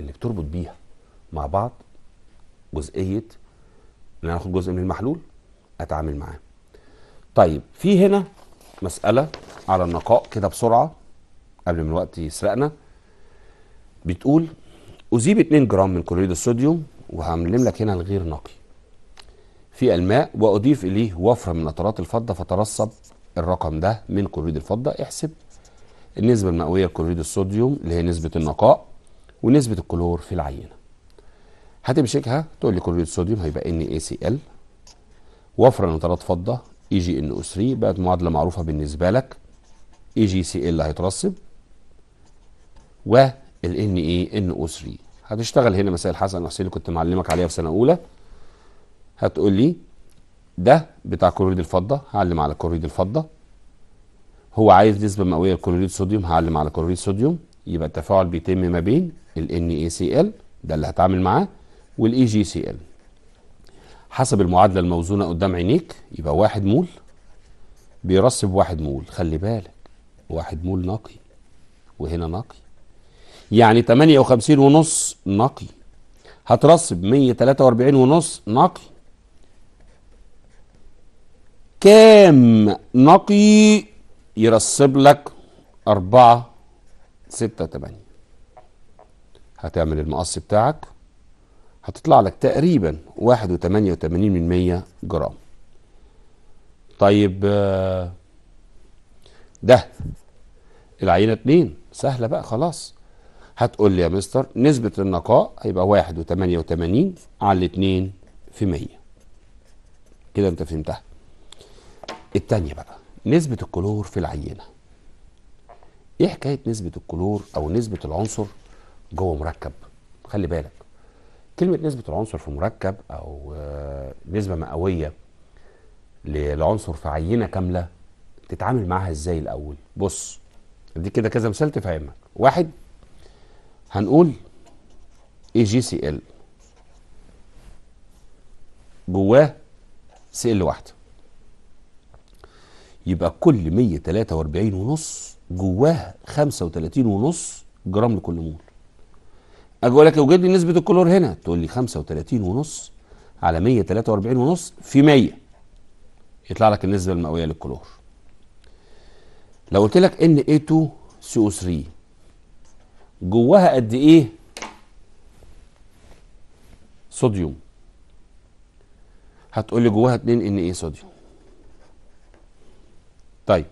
اللي بتربط بيها مع بعض جزئية إن أنا آخد جزء من المحلول أتعامل معاه. طيب في هنا مسألة على النقاء كده بسرعة قبل ما الوقت يسرقنا. بتقول أذيب 2 جرام من كلوريد الصوديوم وهعمل لك هنا الغير نقي. في الماء وأضيف إليه وفرة من نترات الفضة فترسب الرقم ده من كلوريد الفضة احسب. النسبة المئوية لكلوريد الصوديوم اللي هي نسبة النقاء ونسبة الكلور في العينة. هتمسكها؟ تقول لي كلوريد الصوديوم هيبقى NaCl وفرة نترات فضة اي جي ان أو 3 بقت معادلة معروفة بالنسبة لك. AgCl هيترسب. وال ان اي ان أو 3 هتشتغل هنا مسائل حسن وحسين اللي كنت معلمك عليها في سنة أولى. هتقول لي ده بتاع كلوريد الفضة هعلم على كلوريد الفضة. هو عايز نسبة مئوية لكلوريد الصوديوم هعلم على كلوريد الصوديوم يبقى التفاعل بيتم ما بين ال NaCl ده اللي هتعامل معاه وال AgCl. حسب المعادلة الموزونة قدام عينيك يبقى واحد مول. بيرسب واحد مول. خلي بالك واحد مول نقي وهنا نقي. يعني 58 ونص نقي. هترسب 143 ونص نقي. كام نقي يرسب لك أربعة ستة تمانية؟ هتعمل المقص بتاعك هتطلع لك تقريبا واحد وتمانية وتمانين من مية جرام. طيب آه، ده العينة اتنين. سهلة بقى خلاص. هتقول لي يا مستر نسبة النقاء هيبقى واحد وتمانية وتمانين على الاتنين في مية. كده انت فهمتها. التانية بقى نسبة الكلور في العينة. إيه حكاية نسبة الكلور أو نسبة العنصر جوه مركب؟ خلي بالك. كلمة نسبة العنصر في مركب أو آه، نسبة مئوية للعنصر في عينة كاملة تتعامل معاها إزاي الأول؟ بص دي كده كذا مثال تفهمك. واحد هنقول اي جي سي ال جواه سي ال واحدة. يبقى كل 143 ونص جواه 35 ونص جرام لكل مول أجي أقول لك اوجد لي نسبة الكلور هنا تقول لي 35 ونص على 143 ونص في 100 يطلع لك النسبة المئوية للكلور لو قلت لك إن A2 CO3 جواها قد إيه؟ صوديوم. هتقول لي جواها 2 إن إيه صوديوم طيب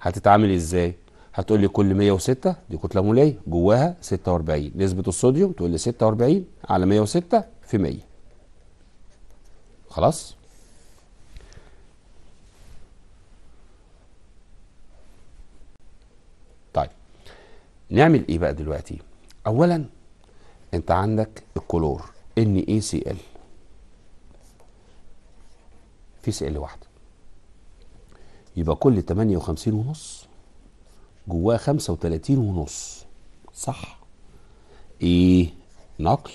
هتتعامل إزاي؟ هتقول لي كل 106 دي كتلة موليه جواها 46 نسبة الصوديوم تقول لي 46 على 106 في 100 خلاص؟ طيب نعمل إيه بقى دلوقتي؟ اولا أنت عندك الكلور NaCl في سي ال واحدة. يبقى كل 58 ونص جواه 35 ونص. صح. إيه؟ نقي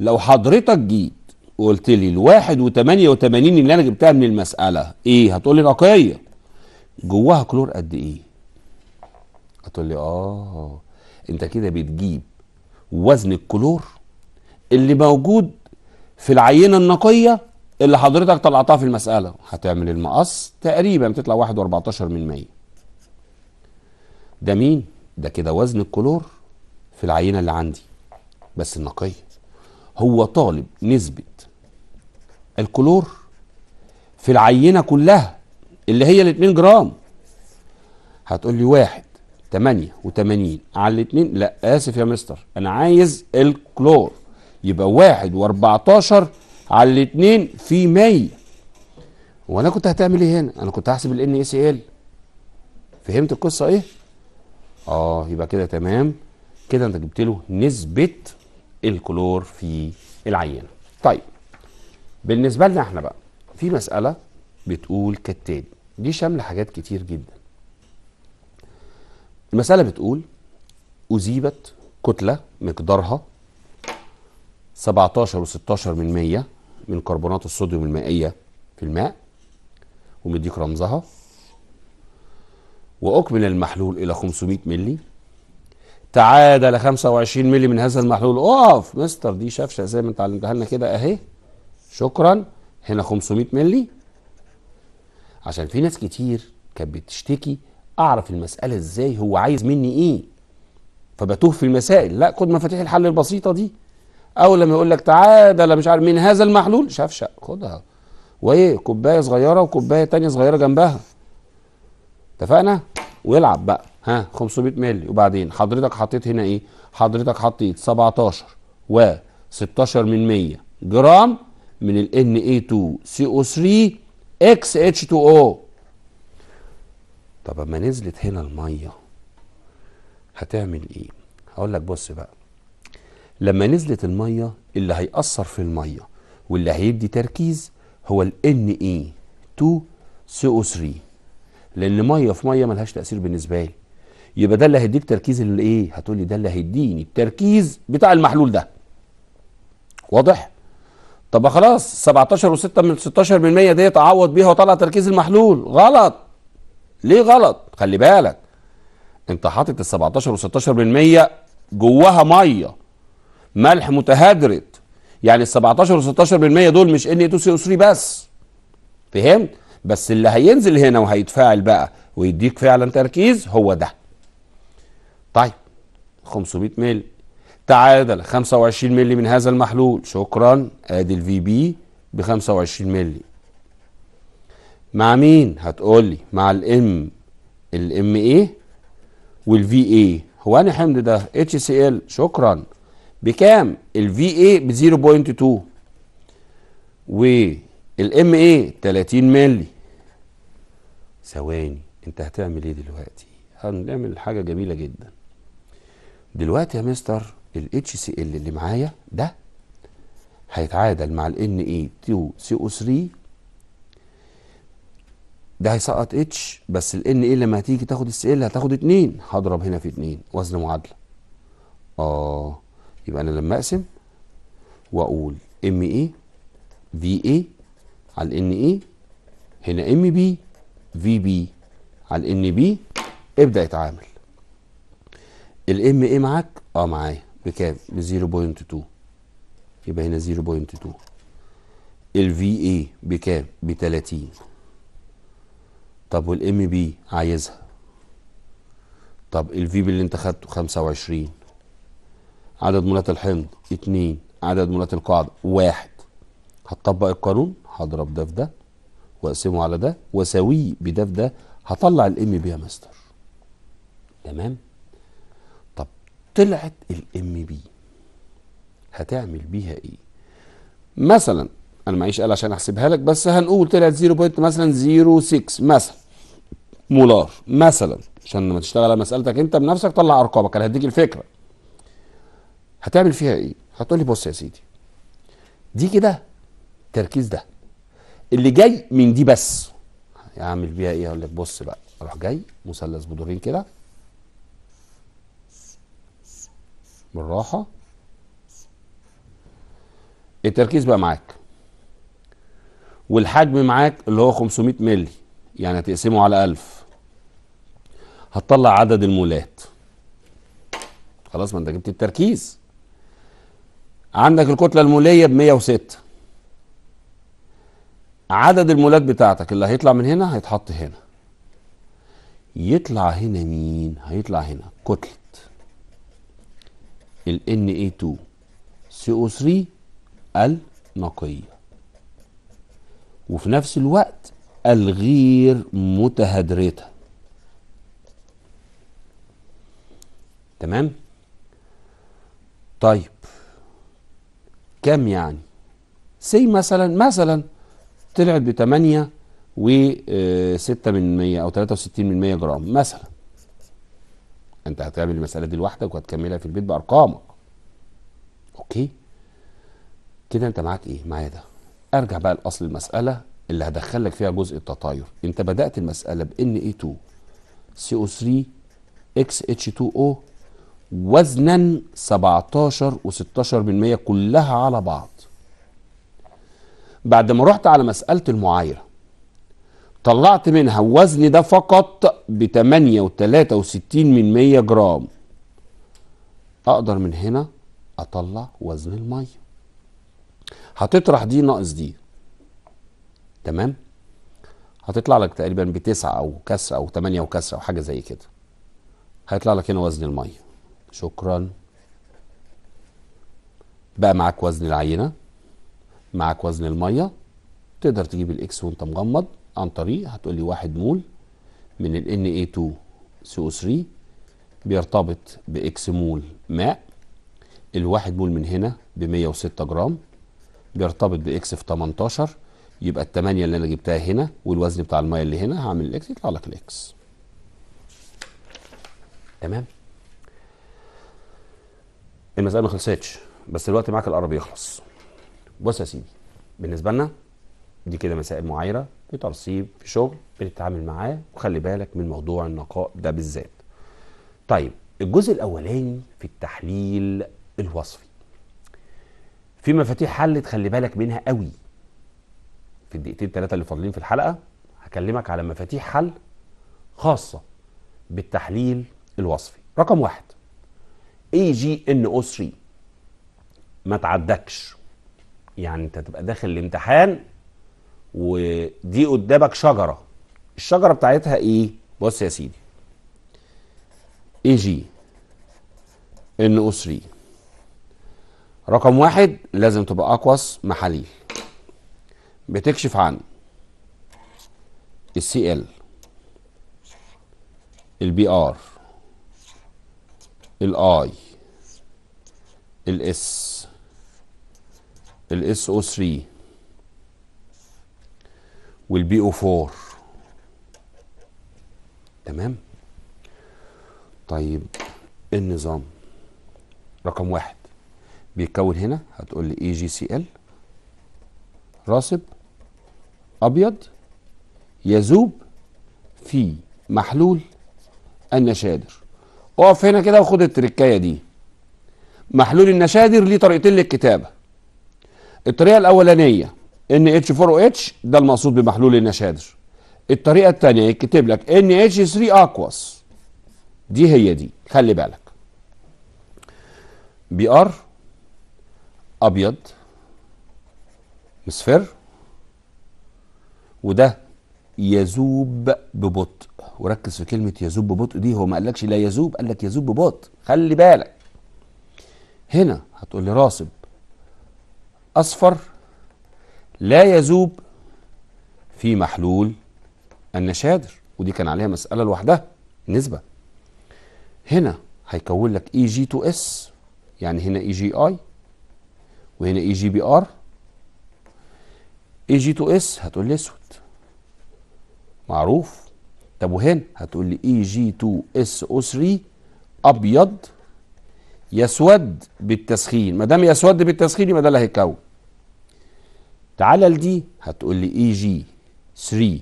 لو حضرتك جيت وقلت لي الواحد وتمانية وتمانين اللي أنا جبتها من المسألة إيه؟ هتقول لي نقية. جواها كلور قد إيه؟ هتقول لي آه أنت كده بتجيب وزن الكلور اللي موجود في العينة النقية اللي حضرتك طلعتها في المسألة. هتعمل المقص تقريبا بتطلع واحد وأربعتاشر من مية. ده مين؟ ده كده وزن الكلور في العينة اللي عندي. بس النقية. هو طالب نسبة الكلور في العينة كلها اللي هي الاتنين جرام. هتقول لي واحد تمانية وتمانين على الاتنين؟ لا آسف يا مستر أنا عايز الكلور. يبقى واحد وأربعتاشر على الاتنين في مية. وأنا كنت هتعمل إيه هنا؟ أنا كنت هحسب ال ان سي ال فهمت القصة إيه؟ آه يبقى كده تمام. كده أنت جبت له نسبة الكلور في العينة. طيب بالنسبة لنا إحنا بقى في مسألة بتقول كالتالي دي شاملة حاجات كتير جدا. المسألة بتقول اذيبت كتلة مقدارها 17 و16 من 100 من كربونات الصوديوم المائية في الماء ومديك رمزها وأكمل المحلول إلى 500 ملي تعادل 25 ملي من هذا المحلول. اقف مستر دي شفشة زي ما انت علمتها لنا كده أهي. شكرا. هنا 500 ملي عشان في ناس كتير كانت بتشتكي أعرف المسألة إزاي هو عايز مني إيه؟ فبتوه في المسائل. لا خد مفاتيح الحل البسيطة دي. أول لما يقول لك تعادل مش عارف من هذا المحلول شفشة خدها. وإيه؟ كوباية صغيرة وكوباية تانية صغيرة جنبها. اتفقنا؟ ويلعب بقى. ها 500 مللي. وبعدين حضرتك حطيت هنا إيه؟ حضرتك حطيت 17 و 16 من 100 جرام من ال Na2CO3 XH2O طب أما نزلت هنا المية هتعمل إيه؟ هقول لك بص بقى. لما نزلت المية اللي هيأثر في المية واللي هيدي تركيز هو ال Na2CO3 لأن مية في مية ملهاش تأثير بالنسبة لي. يبقى ده اللي هيديك تركيز اللي إيه؟ هتقول لي ده اللي هيديني التركيز بتاع المحلول ده. واضح؟ طب خلاص 17 و6 من 16 من 100 ديت أعوض بيها واطلع تركيز المحلول. غلط. ليه غلط؟ خلي بالك. أنت حاطط ال 17 و16 من 100 جواها مية. ملح متهدرت. يعني ال 17 و16 من 100 دول مش Na2CO3 بس. فهمت؟ بس اللي هينزل هنا وهيتفاعل بقى ويديك فعلا تركيز هو ده. طيب 500 مللي تعادل 25 مللي من هذا المحلول. شكرا. أدي الفي بي ب 25 مللي مع مين؟ هتقول لي. مع ال M ال Ma وال Va هو أنا حمض ده؟ اتش سي ال شكرا. بكام؟ ال Va ب 0.2 وال Ma 30 مللي ثواني انت هتعمل إيه دلوقتي؟ هنعمل حاجة جميلة جدا. دلوقتي يا مستر الاتش سي ال اللي معايا ده هيتعادل مع ال Na2CO3 ده هيسقط H بس ال Na لما هتيجي تاخد ال Cl هتاخد اتنين. هضرب هنا في اتنين. وزن معادلة. آه يبقى أنا لما أقسم وأقول Ma Va على ال na هنا Mb Vb على ال nb ابدأ يتعامل ال Ma معاك؟ آه معايا. بكام؟ ب 0.2 يبقى هنا 0.2 ال Va بكام؟ ب 30 طب وال Mb عايزها؟ طب ال Vb اللي انت خدته 25 عدد مولات الحمض 2 عدد مولات القاعدة 1 هتطبق القانون؟ هضرب ده في ده. واقسمه على ده واساويه بده في ده هطلع ال Mb يا مستر. تمام؟ طب طلعت ال Mb هتعمل بيها إيه؟ مثلا أنا معيش آلة عشان أحسبها لك بس هنقول طلعت 0. مثلا 06 مثلا. مولار مثلا. عشان لما تشتغل على مسألتك أنت بنفسك طلع أرقامك. أنا هديك الفكرة. هتعمل فيها إيه؟ هتقول لي بص يا سيدي دي كده التركيز ده. اللي جاي من دي بس. اعمل بيها إيه؟ أقول لك بص بقى. أروح جاي مثلث بدورين كده. بالراحة. التركيز بقى معاك. والحجم معاك اللي هو 500 مللي. يعني هتقسمه على 1000 هتطلع عدد المولات. خلاص ما انت جبت التركيز. عندك الكتلة المولية ب 106 عدد المولات بتاعتك اللي هيطلع من هنا هيتحط هنا. يطلع هنا مين؟ هيطلع هنا كتلة ال Na2CO3 النقية. وفي نفس الوقت الغير متهدرتة تمام؟ طيب. كم يعني؟ سي مثلا مثلا طلعت ب 8 و 6 من 100 أو 63 من 100 جرام مثلا. أنت هتعمل المسألة دي لوحدك وهتكملها في البيت بأرقامك. OK؟ كده أنت معاك إيه؟ معايا ده. أرجع بقى لأصل المسألة اللي هدخلك فيها جزء التطاير. أنت بدأت المسألة ب Na2 CO3 XH2O وزنا 17 و16% كلها على بعض. بعد ما رحت على مسألة المعايرة طلعت منها الوزن ده فقط ب 8 و63 من 100 جرام. أقدر من هنا أطلع وزن المية. هتطرح دي ناقص دي. تمام؟ هتطلع لك تقريبا بتسعة أو كسر أو تمانية وكسر أو حاجة زي كده. هيطلع لك هنا وزن المية. شكرا. بقى معاك وزن العينة. معاك وزن المية. تقدر تجيب ال X وانت مغمض عن طريق هتقول لي واحد مول من ال Na2CO3 بيرتبط ب X مول ماء. الواحد مول من هنا ب 106 جرام بيرتبط ب X في 18 يبقى الثمانية اللي أنا جبتها هنا والوزن بتاع المية اللي هنا هعمل ال X يطلع لك ال X تمام؟ المسألة ما خلصتش بس الوقت معاك القرب يخلص بص يا سيدي بالنسبة لنا دي كده مسائل معايرة في ترسيب في شغل بنتعامل معاه وخلي بالك من موضوع النقاء ده بالذات. طيب الجزء الأولاني في التحليل الوصفي. في مفاتيح حل تخلي بالك منها قوي. في الدقيقتين ثلاثة اللي فاضلين في الحلقة هكلمك على مفاتيح حل خاصة بالتحليل الوصفي. رقم واحد اي جي ان أو 3 ما تعدكش. يعني انت تبقى داخل الامتحان ودي قدامك شجرة. الشجرة بتاعتها إيه؟ بص يا سيدي. اي جي ان أو 3 رقم واحد لازم تبقى aqueous محاليل. بتكشف عن ال Cl ال Br ال I ال S ال SO3 وال PO4 تمام؟ طيب النظام رقم واحد بيتكون هنا هتقول لي AgCl راسب أبيض يذوب في محلول النشادر. اقف هنا كده وخد التركاية دي. محلول النشادر ليه طريقتين للكتابة. الطريقة الأولانية إن اتش 4 أو اتش ده المقصود بمحلول النشادر. الطريقة الثانية يكتب لك NH3 aqueous دي هي دي. خلي بالك. Br أبيض مصفر وده يذوب ببطء. وركز في كلمة يذوب ببطء دي. هو ما قالكش لا يذوب قال لك يذوب ببطء. خلي بالك. هنا هتقول لي راسب. أصفر لا يذوب في محلول النشادر. ودي كان عليها مسألة لوحدها نسبة. هنا هيكون لك Ag2S يعني هنا اي جي اي وهنا AgBr Ag2S هتقول لي أسود. معروف. طب وهنا هتقول لي اي جي 2 اس أو 3 أبيض. يسود بالتسخين. ما دام يسود بالتسخين يبقى ده اللي هيتكون. تعالى لدي هتقول لي اي جي 3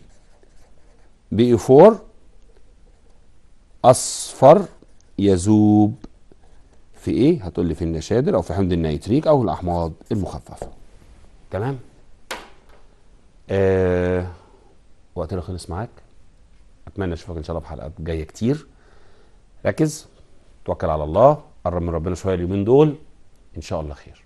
بي 4 أصفر يذوب. في إيه؟ هتقول لي في النشادر أو في حمض النيتريك أو الأحماض المخففة. تمام؟ آه وقتنا خلص معاك. أتمنى أشوفك إن شاء الله في حلقات جاية كتير. ركز توكل على الله. قرب من ربنا شوية اليومين دول إن شاء الله خير.